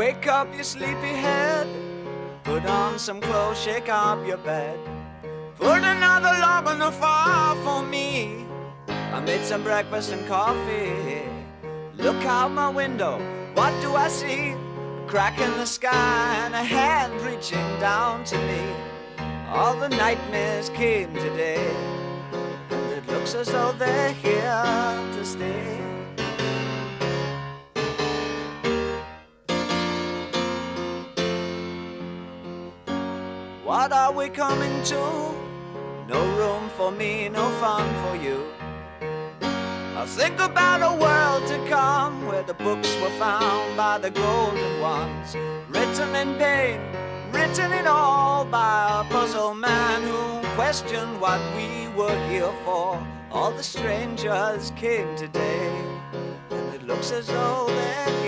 Wake up your sleepy head. Put on some clothes, shake up your bed. Put another log on the fire for me. I made some breakfast and coffee. Look out my window, what do I see? A crack in the sky and a hand reaching down to me. All the nightmares came today, and it looks as though they're here to stay. What are we coming to? No room for me, no fun for you. I think about a world to come where the books were found by the golden ones, written in pain, written in all by a puzzle man who questioned what we were here for. All the strangers came today, and it looks as though they're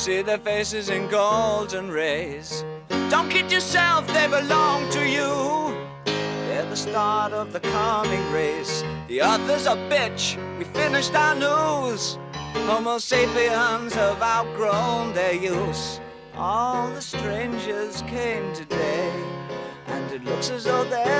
See their faces in golden rays. Don't kid yourself, they belong to you. They're the start of the coming race. The others a bitch. We finished our news. Homo sapiens have outgrown their use. All the strangers came today, and it looks as though they're